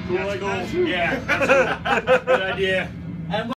cool like Yeah, that's cool. Good idea.